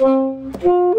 Música